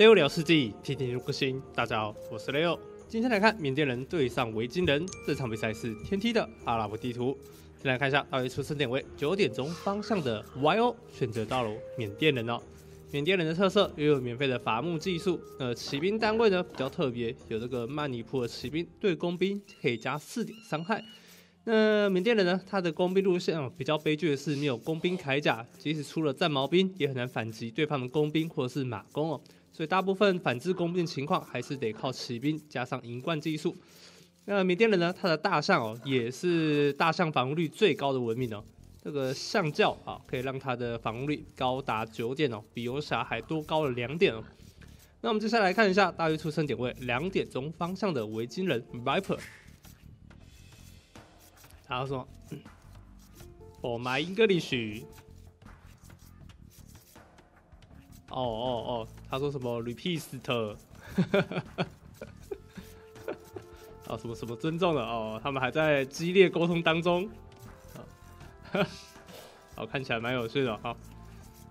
六聊世纪，天天入心。大家好，我是 Leo。今天来看缅甸人对上维京人，这场比赛是天梯的阿拉伯地图。先来看一下，大约出生点位九点钟方向的 YO 选择到了缅甸人哦。缅甸人的特色也有免费的伐木技术。呃，骑兵单位呢比较特别，有这个曼尼普尔骑兵，对工兵可以加四点伤害。那缅甸人呢，他的工兵路线哦比较悲剧的是没有工兵铠甲，即使出了战矛兵，也很难反击对方的工兵或者是马弓哦。所以大部分反制攻兵情况还是得靠骑兵加上银冠技术。那缅甸人呢，他的大象哦，也是大象防御率最高的文明哦。这个象教啊，可以让他的防御率高达九点哦，比游侠还多高了两点哦。那我们接下来看一下大约出生点位两点钟方向的维京人 Viper。他说：“Oh my English。”哦哦哦，他说什么 repeat，哦什么什么尊重的哦，他们还在激烈沟通当中，哦 看起来蛮有趣的哦。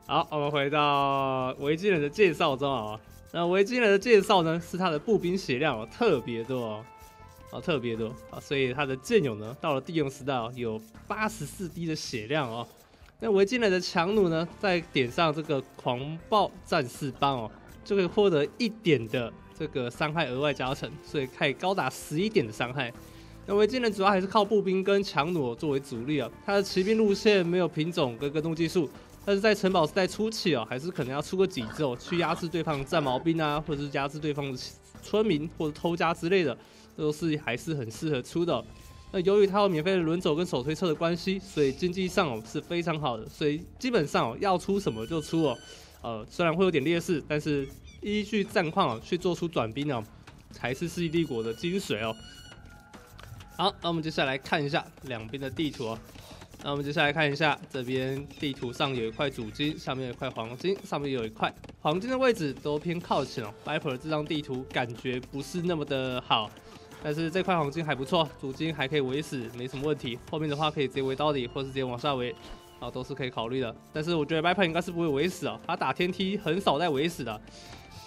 好，我们回到维京人的介绍中啊，那维京人的介绍呢是他的步兵血量哦特别多哦，哦特别多啊，所以他的剑勇呢到了地用时代哦有八十四滴的血量哦。那维京人的强弩呢，在点上这个狂暴战士帮哦，就可以获得一点的这个伤害额外加成，所以可以高达十一点的伤害。那维京人主要还是靠步兵跟强弩作为主力啊，他的骑兵路线没有品种跟跟动技术，但是在城堡时代初期哦，还是可能要出个几咒去压制对方战矛兵啊，或者是压制对方的村民或者偷家之类的，都是还是很适合出的。那由于它有免费的轮走跟手推车的关系，所以经济上哦是非常好的，所以基本上哦要出什么就出哦，呃虽然会有点劣势，但是依据战况哦去做出转兵哦，才是世纪帝国的精髓哦。好，那我们接下来看一下两边的地图哦。那我们接下来看一下这边地图上有一块主金，下面有一块黄金，上面有一块黄金的位置都偏靠前哦。Viper 这张地图感觉不是那么的好。但是这块黄金还不错，主金还可以围死，没什么问题。后面的话可以直接围到底，或是直接往下围，啊，都是可以考虑的。但是我觉得 Viper 应该是不会围死啊，他打天梯很少在围死的。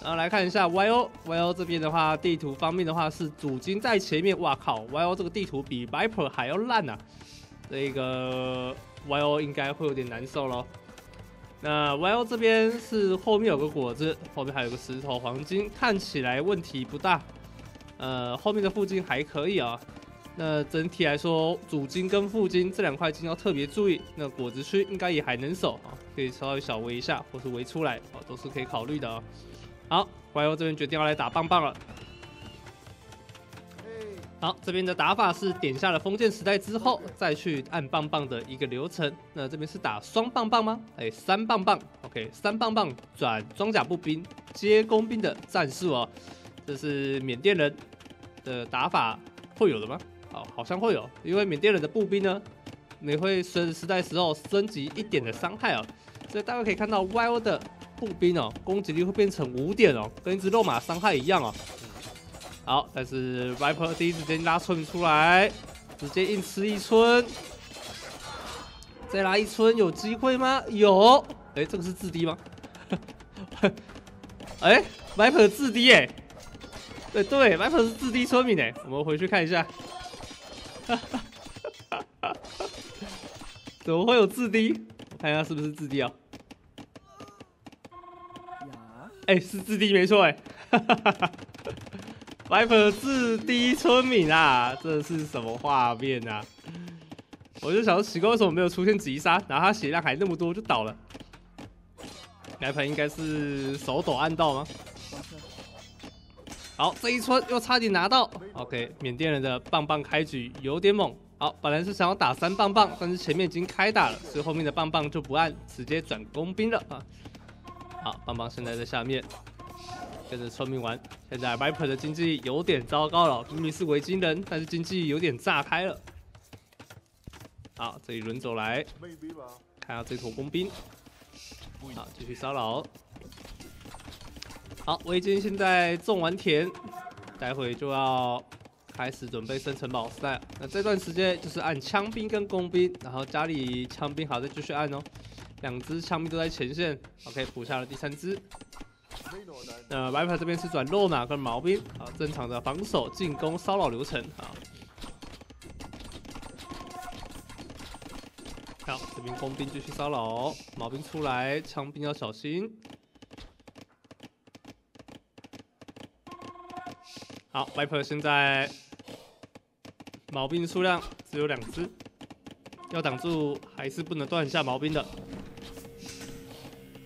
然后来看一下 YO，YO 这边的话，地图方面的话是主金在前面，哇靠，YO 这个地图比 Viper 还要烂呐，这个 YO 应该会有点难受咯。那 YO 这边是后面有个果子，后面还有个石头黄金，看起来问题不大。呃，后面的副金还可以啊。那整体来说，主金跟副金这两块金要特别注意。那果子区应该也还能守啊，可以稍微小围一下，或是围出来啊，都是可以考虑的啊。好，YO 这边决定要来打棒棒了。好，这边的打法是点下了封建时代之后，再去按棒棒的一个流程。那这边是打双棒棒吗？哎，三棒棒，OK，三棒棒转装甲步兵接工兵的战术哦。这是缅甸人。的打法会有的吗？哦，好像会有，因为缅甸人的步兵呢，你会随着时代时候升级一点的伤害哦，所以大家可以看到 YO 的步兵哦，攻击力会变成五点哦，跟一只肉马伤害一样哦。好，但是 Viper 第一时间拉村民出来，直接硬吃一村，再拉一村有机会吗？有，哎，这个是自低吗？哎，Viper 自低哎。对对白粉是自低村民哎，我们回去看一下。怎么会有自低？我看一下是不是自低啊？哎，是自低没错哎。Viper 自低村民啊，这是什么画面啊？我就想说奇怪，为什么没有出现急杀？然后他血量还那么多就倒了。Viper 应该是手抖按到吗？好，这一村又差点拿到。OK，缅甸人的棒棒开局有点猛。好，本来是想要打三棒棒，但是前面已经开打了，所以后面的棒棒就不按，直接转工兵了啊。好，棒棒现在在下面跟着村民玩。现在 Viper 的经济有点糟糕了，明明是维京人，但是经济有点炸开了。好，这一轮走来，看下这坨工兵。好，继续骚扰。好，我已经现在种完田，待会就要开始准备生城堡时代。那这段时间就是按枪兵跟工兵，然后家里枪兵好再继续按哦。两只枪兵都在前线，OK，补下了第三只。那 Viper 这边是转肉马跟毛兵，啊，正常的防守、进攻、骚扰流程啊。好，这边工兵继续骚扰，毛兵出来，枪兵要小心。好，Viper 现在毛兵数量只有两只，要挡住还是不能断下毛兵的。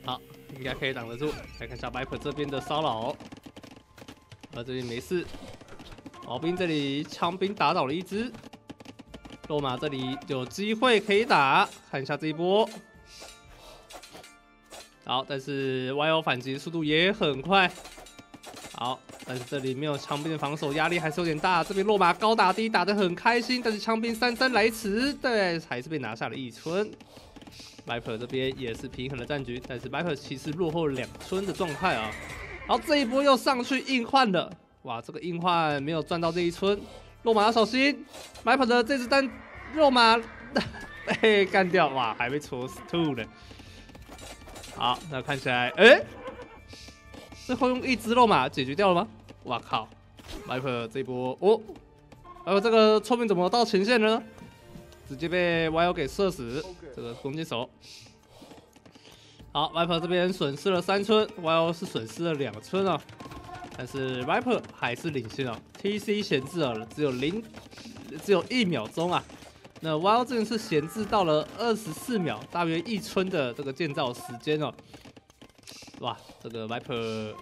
好，应该可以挡得住。来看一下 Viper 这边的骚扰，啊，这边没事。毛兵这里枪兵打倒了一只，肉马这里有机会可以打，看一下这一波。好，但是 YO 反击速度也很快。好。但是这里没有枪兵的防守，压力还是有点大。这边落马高打低打得很开心，但是枪兵姗姗来迟，对，还是被拿下了一村。Viper 这边也是平衡的战局，但是 Viper 其实落后两村的状态啊。然后这一波又上去硬换了，哇，这个硬换没有赚到这一村，落马要小心。Viper 的这只单肉马 被干掉，哇，还被戳死吐了。好，那看起来，哎。最后用一只肉马解决掉了吗？哇靠！Viper 这波哦，还有这个聪明怎么到前线了呢？直接被 YO 给射死，这个弓箭手。好，Viper 这边损失了三村，YO 是损失了两村啊。但是 Viper 还是领先啊，TC 闲置了只有零，只有一秒钟啊。那 YO 这边是闲置到了二十四秒，大约一村的这个建造时间哦。哇，这个 Viper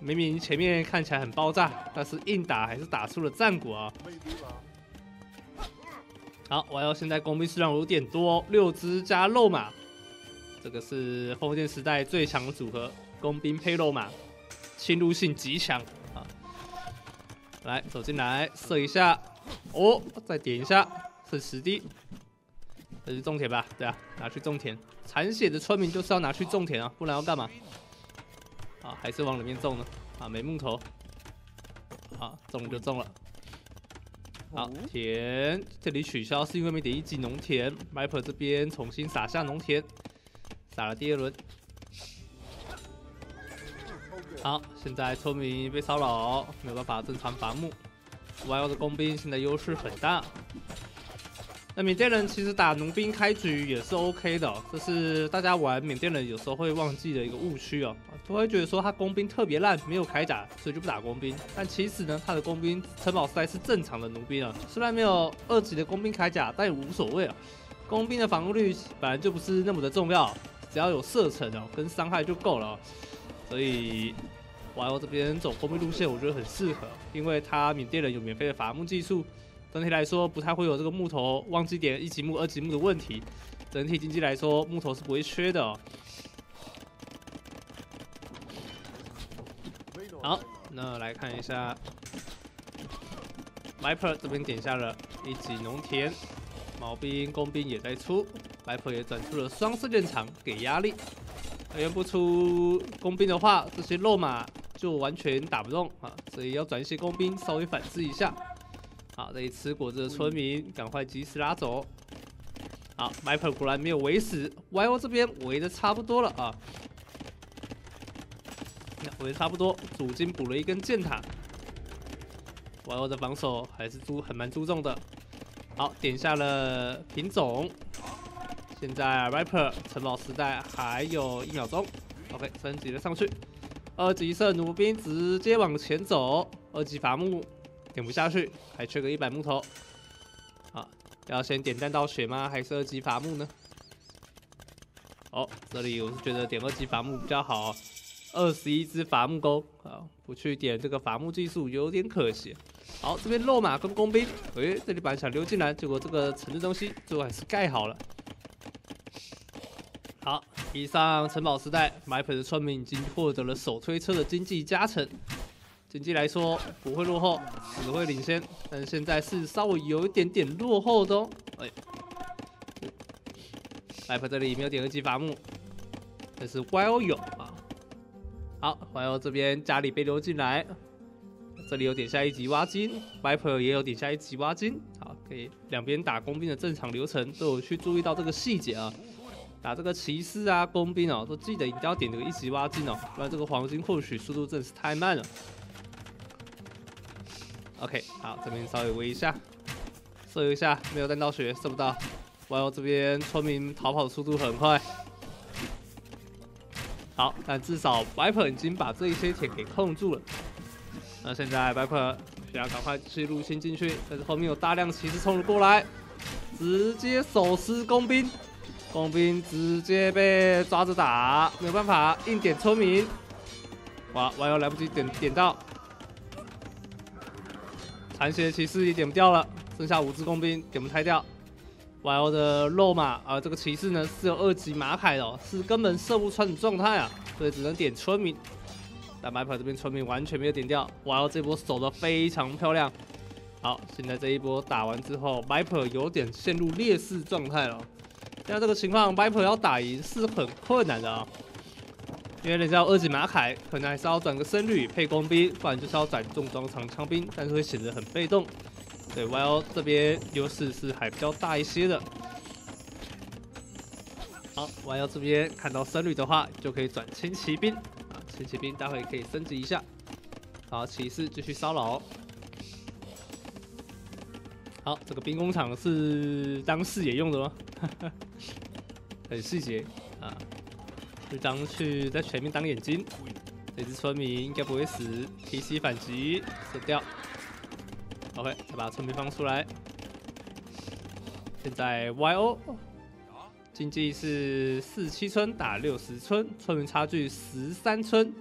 明明前面看起来很爆炸，但是硬打还是打出了战果啊！好，我要现在工兵数量有点多，六只加肉马，这个是封建时代最强组合，工兵配肉马，侵入性极强啊！来，走进来射一下，哦，再点一下，是十滴，这是种田吧？对啊，拿去种田。残血的村民就是要拿去种田啊，不然要干嘛？啊，还是往里面种呢？啊，没木头。好，种就种了。好，田这里取消是因为没点一级农田。，mapper 这边重新撒下农田，撒了第二轮。好，现在村民被骚扰，没有办法正常伐木。YO 的工兵现在优势很大。那缅甸人其实打农兵开局也是 OK 的，这是大家玩缅甸人有时候会忘记的一个误区哦，都会觉得说他工兵特别烂，没有铠甲，所以就不打工兵。但其实呢，他的工兵城堡赛是正常的农兵啊，虽然没有二级的工兵铠甲，但也无所谓啊。工兵的防御率本来就不是那么的重要，只要有射程哦跟伤害就够了。所以玩我这边走工兵路线，我觉得很适合，因为他缅甸人有免费的伐木技术。整体来说，不太会有这个木头忘记点一级木、二级木的问题。整体经济来说，木头是不会缺的。好，那来看一下，Viper 这边点下了一级农田，毛兵、工兵也在出，Viper 也转出了双射箭场给压力。支援不出工兵的话，这些肉马就完全打不动啊，所以要转一些工兵稍微反制一下。好，这里吃果子的村民赶快及时拉走。好，Viper 果然没有围死，YO 这边围的差不多了啊，围的差不多，主金补了一根箭塔。YO 的防守还是注很蛮注重的。好，点下了品种。现在 Viper 城堡时代还有一秒钟，OK，升级了上去。二级圣弩兵直接往前走，二级伐木。点不下去，还缺个一百木头。好，要先点弹道血吗？还是二级伐木呢？哦，这里我是觉得点二级伐木比较好。二十一只伐木工啊，不去点这个伐木技术有点可惜。好，这边落马跟工兵，诶，这里本来想溜进来，结果这个城的东西最后还是盖好了。好，以上城堡时代买粉的村民已经获得了手推车的经济加成。经济来说不会落后，只会领先，但是现在是稍微有一点点落后的哦。哎莱普这里没有点二级伐木，但是 YO 有啊。好，YO 这边家里被溜进来，这里有点下一级挖金，Viper 也有点下一级挖金。好，可以两边打工兵的正常流程都有去注意到这个细节啊。打这个骑士啊、工兵哦，都记得一定要点这个一级挖金哦，不然这个黄金获取速度真的是太慢了。OK，好，这边稍微围一下，射一下，没有弹道血，射不到。哇哦，这边村民逃跑的速度很快。好，但至少白 r 已经把这一些铁给控住了。那现在白 r 需要赶快去入侵进去，但是后面有大量骑士冲了过来，直接手撕工兵，工兵直接被抓着打，没有办法硬点村民。哇，哇又来不及点点到，残血骑士也点不掉了，剩下五只工兵点不太掉。Y.O 的肉马啊，这个骑士呢是有二级马凯的，是根本射不穿的状态啊，所以只能点村民。但 Viper 这边村民完全没有点掉，Y.O 这波守的非常漂亮。好，现在这一波打完之后，Viper 有点陷入劣势状态了。现在这个情况，Viper 要打赢是很困难的啊，因为人家二级马凯，可能还是要转个僧侣配工兵，不然就是要转重装长枪兵，但是会显得很被动。对，YO 这边优势是还比较大一些的。好，YO 这边看到僧侣的话，就可以转轻骑兵啊，轻骑兵待会可以升级一下。好，骑士继续骚扰。好，这个兵工厂是当视野用的吗？很细节啊，就当去在前面当眼睛。这只村民应该不会死，TC 反击，死掉。OK，再把村民放出来。现在 YO 经济是四七村打六十村，村民差距十三村。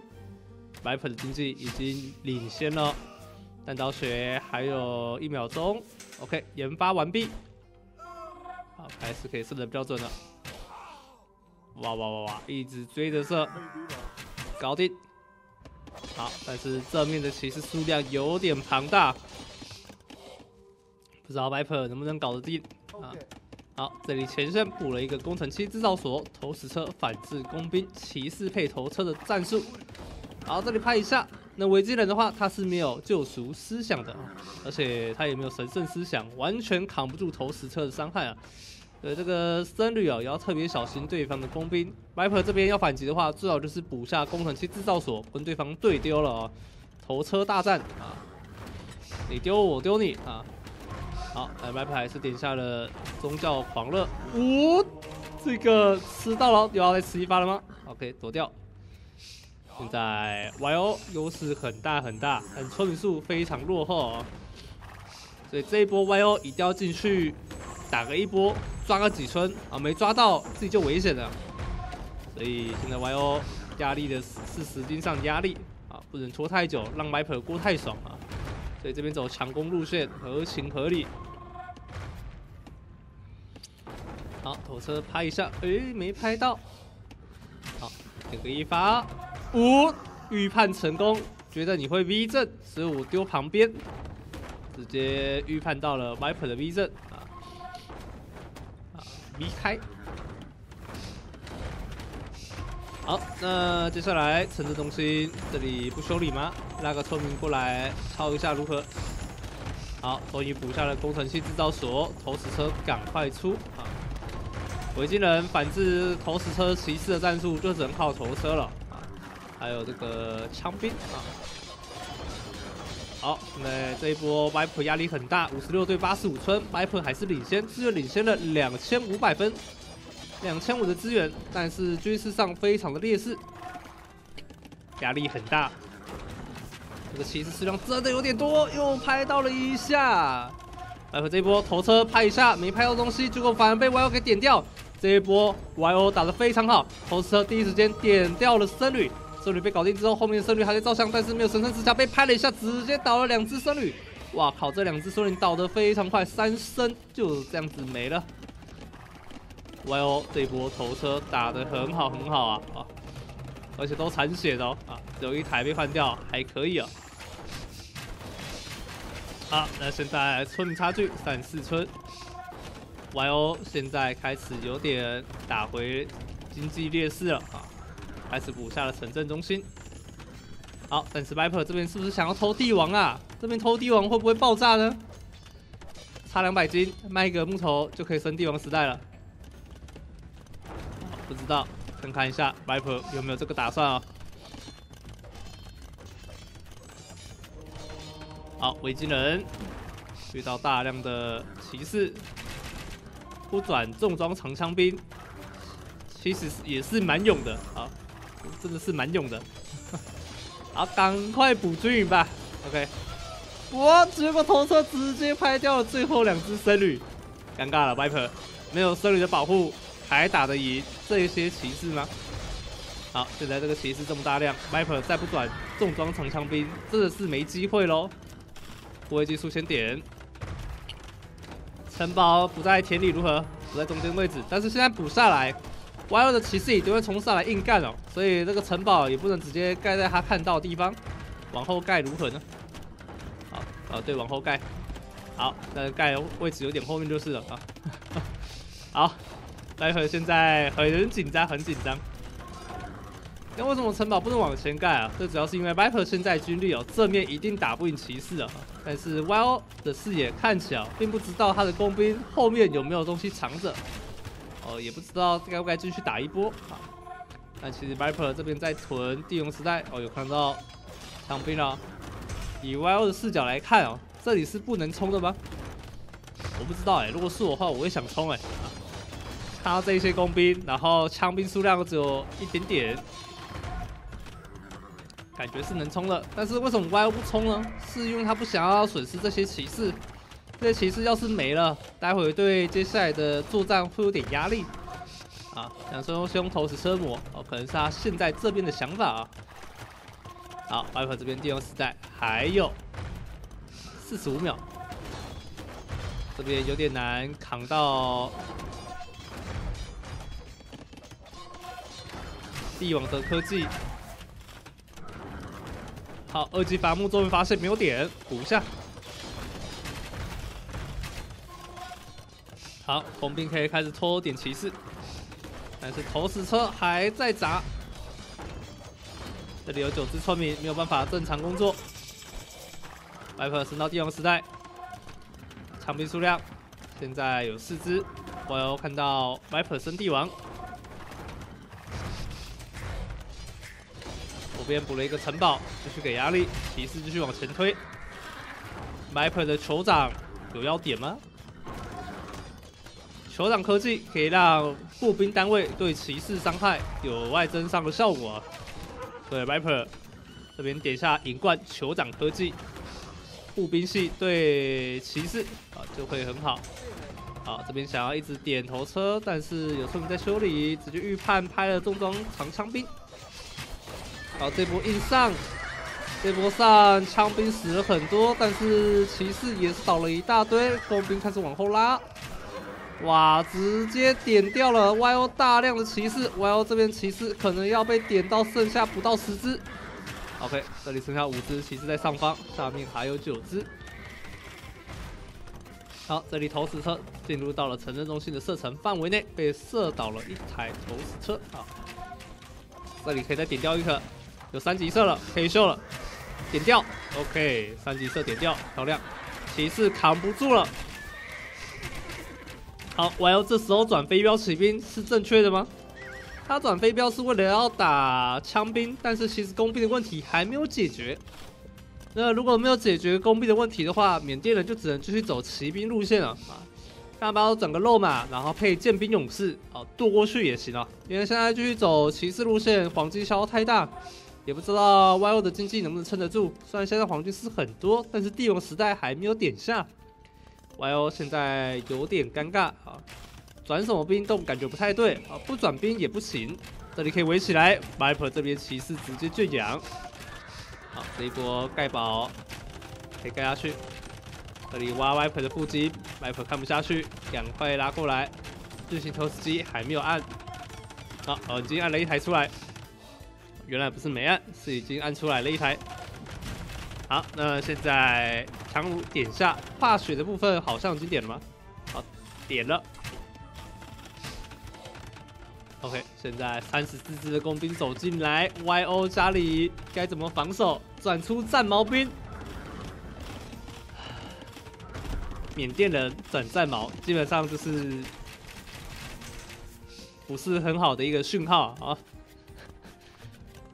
白粉的经济已经领先了，弹刀学还有一秒钟。OK，研发完毕。好，开始可以射的比较准了。哇哇哇哇，一直追着射，搞定。好，但是正面的骑士数量有点庞大。不知道 Viper 能不能搞得定啊？好，这里前线补了一个工程器制造所，投石车反制工兵，骑士配投车的战术。好，这里拍一下。那维基人的话，他是没有救赎思想的，而且他也没有神圣思想，完全扛不住投石车的伤害啊。对这个僧侣啊，也要特别小心对方的工兵。Viper 这边要反击的话，最好就是补下工程器制造所，跟对方对丢了啊。头车大战啊，你丢我丢你啊。好，来麦牌是点下了宗教狂热，哦，这个吃到了，又要再吃一发了吗？OK，躲掉。现在 YO 优势很大很大，但村民数非常落后，所以这一波 YO 一定要进去打个一波，抓个几村啊，没抓到自己就危险了。所以现在 YO 压力的是时间上压力啊，不能拖太久，让 Viper 过太爽啊。所以这边走强攻路线合情合理。好，头车拍一下，哎，没拍到。好，点个一发，五，预判成功。觉得你会 V 阵，所以我丢旁边，直接预判到了 Viper 的 V 阵离开。好，那接下来城市中心这里不修理吗？拉个村民过来抄一下如何？好，终于补下了工程器制造所，投石车赶快出啊！维京人反制投石车骑士的战术就只能靠投车了啊！还有这个枪兵啊！好，现在这一波 Viper 压力很大，五十六对八十五村，Viper 还是领先，资源领先了两千五百分，两千五的资源，但是军事上非常的劣势，压力很大。这个骑士数量真的有点多，又拍到了一下。白普这一波头车拍一下，没拍到东西，结果反而被 YO 给点掉。这一波 YO 打得非常好，头车第一时间点掉了僧侣，僧侣被搞定之后，后面的僧侣还在照相，但是没有神圣之甲被拍了一下，直接倒了两只僧侣。哇靠，这两只僧侣倒得非常快，三声就这样子没了。YO 这波头车打得很好很好啊啊，而且都残血的哦啊，有一台被换掉，还可以啊。好，那现在村差距三四村。YO 现在开始有点打回经济劣势了啊，开始补下了城镇中心。好，但是 Viper 这边是不是想要偷帝王啊？这边偷帝王会不会爆炸呢？差两百斤，卖一个木头就可以升帝王时代了。不知道，先看一下 Viper 有没有这个打算啊？好，维京人遇到大量的骑士，不转重装长枪兵，其实也是蛮勇的啊，真的是蛮勇的。好，赶快补均匀吧。OK，哇，结果头车直接拍掉了最后两只僧侣，尴尬了。Viper 没有僧侣的保护，还打得赢这些骑士吗？好，现在这个骑士这么大量，Viper 再不转重装长枪兵，真的是没机会喽。护卫技术先点，城堡不在田里如何？不在中间位置，但是现在补下来，YO 的骑士一定会冲上来硬干哦，所以这个城堡也不能直接盖在他看到的地方，往后盖如何呢？好，啊对，往后盖，好，那盖位置有点后面就是了啊。好，待会现在很紧张，很紧张。那为什么城堡不能往前盖啊？这主要是因为 Viper 现在军力哦，正面一定打不赢骑士啊。但是 YO 的视野看起来并不知道他的工兵后面有没有东西藏着，哦，也不知道该不该继续打一波啊。但其实 Viper 这边在囤地龙时代哦，有看到枪兵了。以 YO 的视角来看哦，这里是不能冲的吗？我不知道哎，如果是我的话，我会想冲哎。看到这些工兵，然后枪兵数量只有一点点。感觉是能冲的，但是为什么 YO 不冲呢？是因为他不想要损失这些骑士，这骑士要是没了，待会对接下来的作战会有点压力。啊，想说先用投石车模，哦，可能是他现在这边的想法啊。好，Viper 这边电用时代还有四十五秒，这边有点难扛到帝王的科技。好，二级伐木终于发现没有点，补一下。好，红兵可以开始拖点骑士，但是投石车还在砸。这里有九只村民，没有办法正常工作。白克升到帝王时代，长兵数量现在有四只。我有看到白克升帝王。我边补了一个城堡，继续给压力，骑士继续往前推。Viper 的酋长有要点吗？酋长科技可以让步兵单位对骑士伤害有外增上的效果。对，Viper 这边点下银冠酋长科技，步兵系对骑士啊就会很好。好，这边想要一直点头车，但是有村民在修理，直接预判拍了重装长枪兵。好，这波硬上，这波上枪兵死了很多，但是骑士也是倒了一大堆，工兵开始往后拉，哇，直接点掉了 YO 大量的骑士，YO 这边骑士可能要被点到剩下不到十只。OK，这里剩下五只骑士在上方，下面还有九只。好，这里投石车进入到了城镇中心的射程范围内，被射倒了一台投石车。好，这里可以再点掉一颗。有三级射了，可以秀了，点掉，OK，三级射点掉，漂亮，骑士扛不住了。好，YO 这时候转飞镖骑兵是正确的吗？他转飞镖是为了要打枪兵，但是其实工兵的问题还没有解决。那如果没有解决工兵的问题的话，缅甸人就只能继续走骑兵路线了啊。要不要整个肉马，然后配剑兵勇士，哦，渡过去也行啊。因为现在继续走骑士路线，黄金消耗太大。也不知道 YO 的经济能不能撑得住。虽然现在黄金是很多，但是帝王时代还没有点下，YO 现在有点尴尬啊。转什么兵都感觉不太对啊，不转兵也不行。这里可以围起来，Viper 这边骑士直接圈养。好，这一波盖堡可以盖下去。这里挖 Viper 的腹肌，Viper 看不下去，赶快拉过来。巨型投石机还没有按，好，已经按了一台出来。原来不是没按，是已经按出来了一台。好，那现在强弩点下化雪的部分，好像已经点了吗？好，点了。OK，现在三十四支的工兵走进来，YO 家里该怎么防守？转出战矛兵。缅甸人转战矛，基本上就是不是很好的一个讯号啊，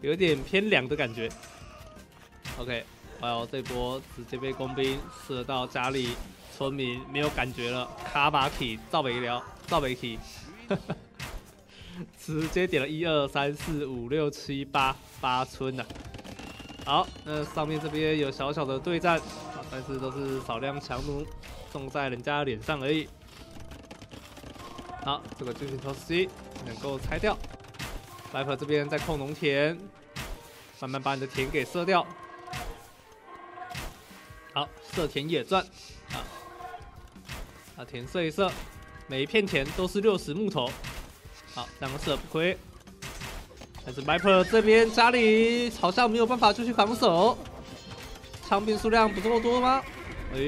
有点偏凉的感觉。OK，哎呦，这波直接被工兵射到家里，村民没有感觉了，卡巴奇赵北辽赵北奇，直接点了一二三四五六七八八村了。好，那上面这边有小小的对战，但是都是少量强弩中在人家脸上而已。好，这个巨型投石机能够拆掉。Viper 这边在控农田，慢慢把你的田给射掉。好，射田野钻，啊，啊田射一射，每一片田都是六十木头，好，两个射不亏。但是 Viper 这边家里好像没有办法继续防守，枪兵数量不够多吗？哎，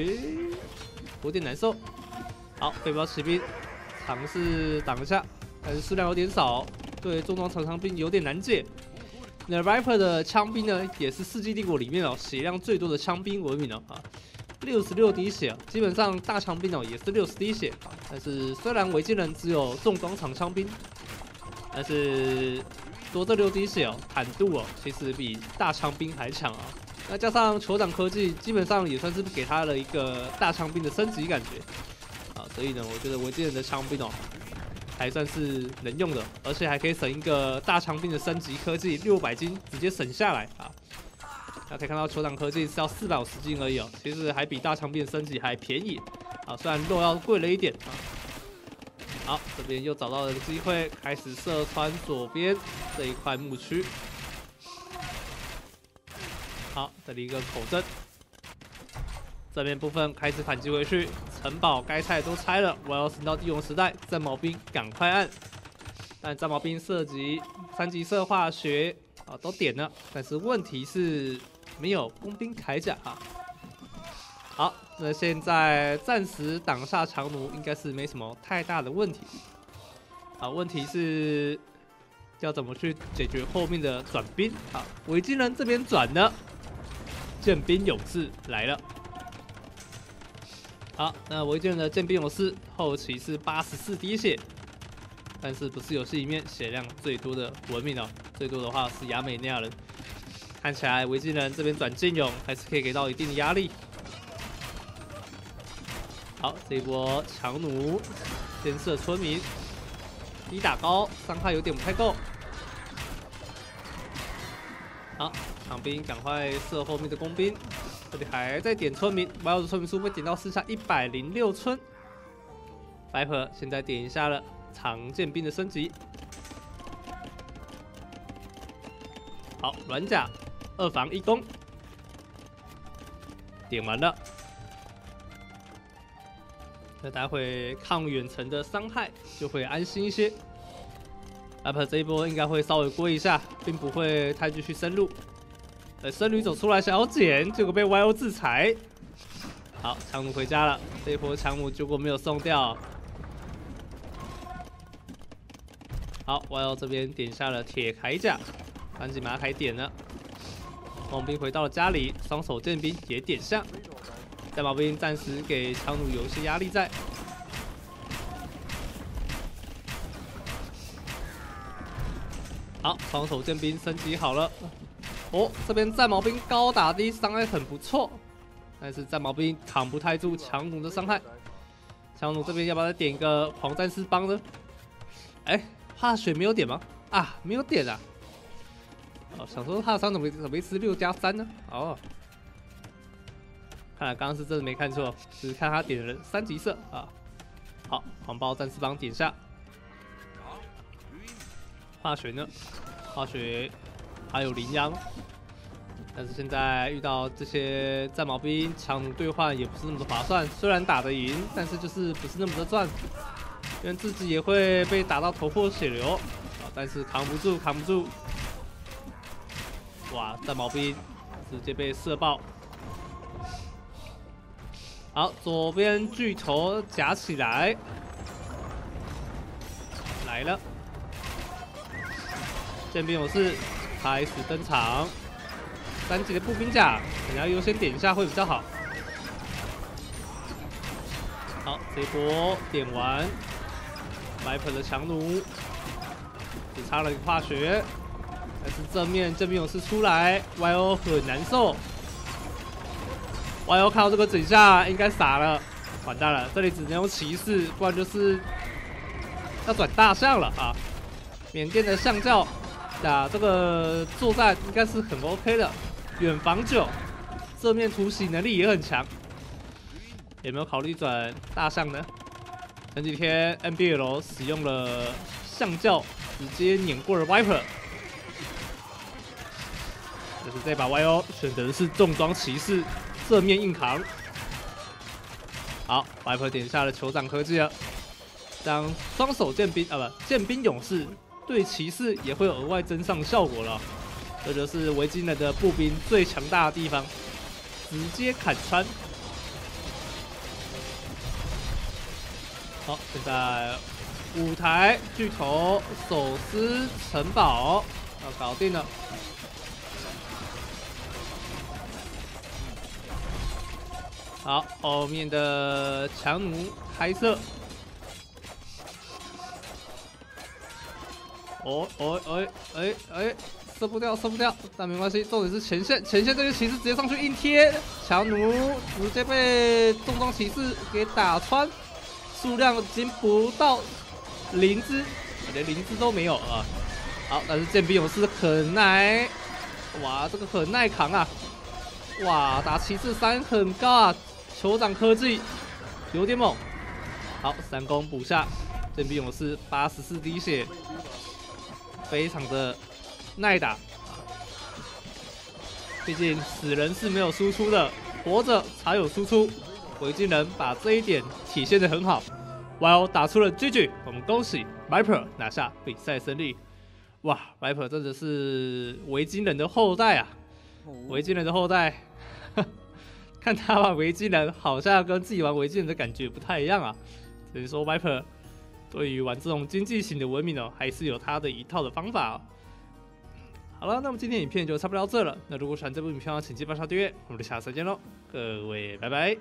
有点难受。好，背包骑兵尝试挡一下，但是数量有点少，对重装长枪兵有点难解。那 Viper 的枪兵呢，也是世纪帝国里面哦血量最多的枪兵文明哦啊，六十六滴血啊，基本上大枪兵哦也是六十滴血啊。但是虽然维京人只有重装长枪兵，但是多这六滴血哦，坦度哦其实比大枪兵还强啊。那加上酋长科技，基本上也算是给他了一个大枪兵的升级感觉啊。所以呢，我觉得维京人的枪兵哦。还算是能用的，而且还可以省一个大长兵的升级科技，六百金直接省下来啊！大家可以看到酋长科技是要四百十金而已哦，其实还比大长兵升级还便宜啊，虽然肉要贵了一点啊。好，这边又找到了机会，开始射穿左边这一块牧区。好，这里一个口阵。这边部分开始反击回去，城堡该拆都拆了。我要升到帝王时代，战矛兵赶快按。但战矛兵涉及三级色化学啊都点了，但是问题是没有工兵铠甲啊。好，那现在暂时挡下长弩应该是没什么太大的问题。啊，问题是要怎么去解决后面的转兵？好，维京人这边转呢，剑兵勇士来了。好，那维京人的剑兵勇士后期是八十四滴血，但是不是游戏里面血量最多的文明哦，最多的话是亚美尼亚人。看起来维京人这边转剑勇还是可以给到一定的压力。好，这一波强弩先射村民，低打高，伤害有点不太够。好，长兵赶快射后面的工兵。这里还在点村民，我要的村民数被点到剩下一百零六村。白河现在点一下了长剑兵的升级。好，软甲二防一攻，点完了。那待会抗远程的伤害就会安心一些。白河这一波应该会稍微过一下，并不会太继续深入。呃，僧侣走出来想要捡，结果被 YO 制裁。好，强弩回家了。这一波强弩结果没有送掉。好，YO 这边点下了铁铠甲，赶紧把铠点了。红兵回到了家里，双手剑兵也点下。战矛兵暂时给强弩有一些压力在。好，双手剑兵升级好了。哦，这边战矛兵高打低，伤害很不错，但是战矛兵扛不太住强弩的伤害。强弩这边要不要再点一个狂战士帮呢？哎，怕血没有点吗？啊，没有点啊。哦，想说他的伤怎么怎么是六加三呢？哦，看来刚刚是真的没看错，只是看他点了三级色啊。好，狂暴战士帮点下。化学呢？化学。还有羚羊，但是现在遇到这些战矛兵，强弩兑换也不是那么的划算。虽然打得赢，但是就是不是那么的赚，因为自己也会被打到头破血流啊！但是扛不住，扛不住！哇，战矛兵直接被射爆。好，左边巨头夹起来，来了，剑兵我是。开始登场，三级的步兵甲，你要优先点一下会比较好。好，这一波点完，白粉的强弩只差了一个化学，但是正面正面勇士出来，YO 很难受。YO 看到这个景象，应该傻了，完蛋了，这里只能用骑士，不然就是要转大象了啊！缅甸的象教，打这个作战应该是很 OK 的，远防九，正面突袭能力也很强，有没有考虑转大象呢？前几天 NBL 使用了象教，直接碾过了 Viper，但是这把 YO 选择的是重装骑士。正面硬扛，好，，Viper 点下了酋长科技了。当双手剑兵啊不剑兵勇士对骑士也会额外增上效果了，这就是维京人的步兵最强大的地方，直接砍穿。好，现在五台巨头手撕城堡要搞定了。好，后面的强弩开射。哦哦哎哎哎，收不掉，收不掉，但没关系，重点是前线，前线这些骑士直接上去硬贴，强弩直接被重装骑士给打穿，数量已经不到零只，连零只都没有啊。好，但是剑兵勇士很耐，哇，这个很耐扛啊，哇，打骑士三很高啊。酋长科技有点猛，好，三攻补下，剑兵勇士八十四滴血，非常的耐打。毕竟死人是没有输出的，活着才有输出。维京人把这一点体现的很好。哇哦，打出了 GG，我们恭喜 Viper 拿下比赛胜利。哇，Viper 真的是维京人的后代啊！维京人的后代。看他玩维京人，好像跟自己玩维京人的感觉不太一样啊。所以说，Viper 对于玩这种经济型的文明呢，还是有它的一套的方法哦。好了，那么今天影片就差不多到这了。那如果喜欢这部影片，请记得订阅，我们下次再见喽，各位拜拜。